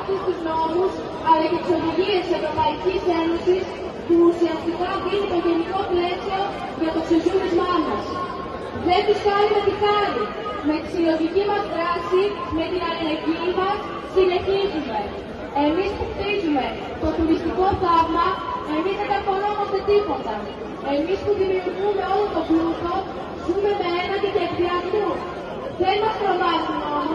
αυτούς τους νόμους αλλά και τις οδηγίες της Ευρωπαϊκής Ένωσης που ουσιαστικά δίνει το γενικό πλαίσιο για το ξεζούρισμά μας. Δεν τους κάνουμε τη χάρη. Με τη συλλογική μας δράση, με την αλληλεγγύη μας, συνεχίζουμε. Εμείς που χτίζουμε το τουριστικό θαύμα, εμείς δεν καρπονόμαστε τίποτα. Εμείς που δημιουργούμε όλο το πλούτο, ζούμε με έναντι και εκδιανού. Δεν μας τρομάζουν όλοι.